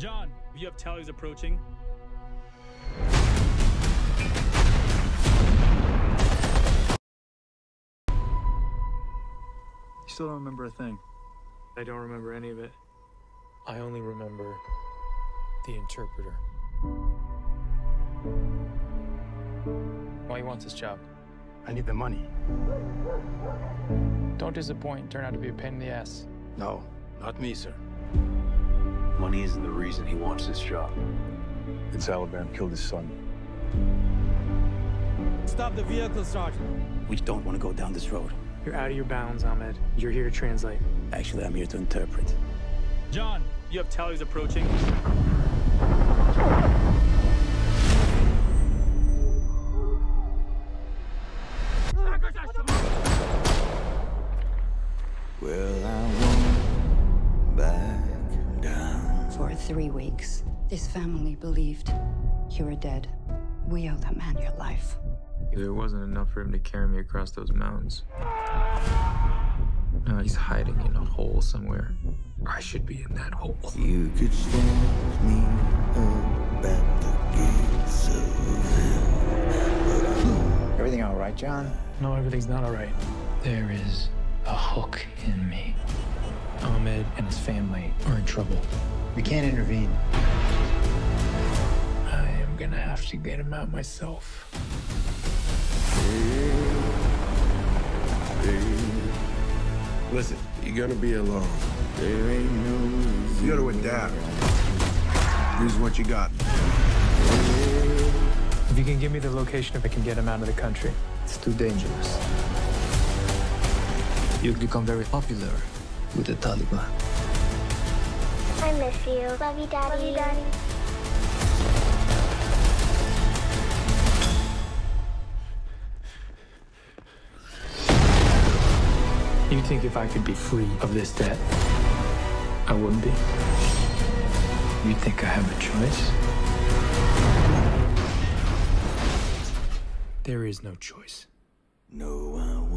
John, you have tallies approaching. You still don't remember a thing. I don't remember any of it. I only remember the interpreter. Why he wants this job? I need the money. Don't disappoint. Turn out to be a pain in the ass. No, not me, sir. Money isn't the reason he wants this job. It's Taliban killed his son. Stop the vehicle, Sergeant. We don't want to go down this road. You're out of your bounds, Ahmed. You're here to translate. Actually, I'm here to interpret. John, you have tallies approaching. Well, I three weeks, this family believed you were dead. We owe that man your life. There wasn't enough for him to carry me across those mountains. Now he's hiding in a hole somewhere. I should be in that hole. You could stand me up at the gates of hell. Everything all right, John? No, everything's not all right. There is a hook in me. Ahmed and his family are in trouble. We can't intervene. I am gonna have to get him out myself. Listen, you're gonna be alone. There ain't no You gotta adapt. Use what you got. If you can give me the location, if I can get him out of the country. It's too dangerous. You'll become very popular with the Taliban. I miss you. Love you, Daddy. Love you, Daddy. You think if I could be free of this debt, I wouldn't be? You think I have a choice? There is no choice. No one